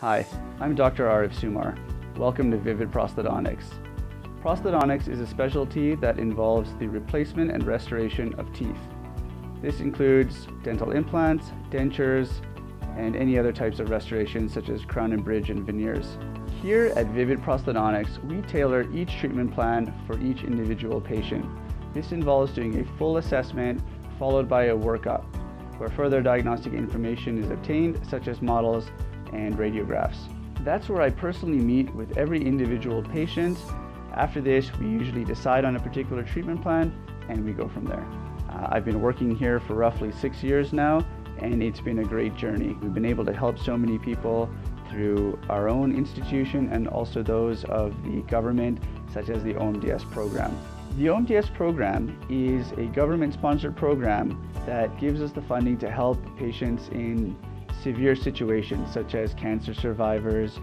Hi, I'm Dr. Arif Sumar. Welcome to Vivid Prosthodontics. Prosthodontics is a specialty that involves the replacement and restoration of teeth. This includes dental implants, dentures, and any other types of restoration such as crown and bridge and veneers. Here at Vivid Prosthodontics, we tailor each treatment plan for each individual patient. This involves doing a full assessment followed by a workup where further diagnostic information is obtained such as models and radiographs. That's where I personally meet with every individual patient. After this, we usually decide on a particular treatment plan and we go from there. Uh, I've been working here for roughly six years now and it's been a great journey. We've been able to help so many people through our own institution and also those of the government, such as the OMDS program. The OMDS program is a government sponsored program that gives us the funding to help patients in severe situations such as cancer survivors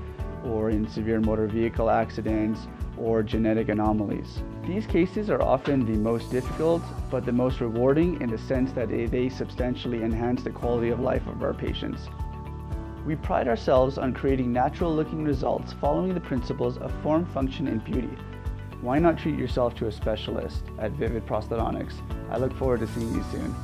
or in severe motor vehicle accidents or genetic anomalies. These cases are often the most difficult but the most rewarding in the sense that they substantially enhance the quality of life of our patients. We pride ourselves on creating natural looking results following the principles of form, function, and beauty. Why not treat yourself to a specialist at Vivid Prosthodontics? I look forward to seeing you soon.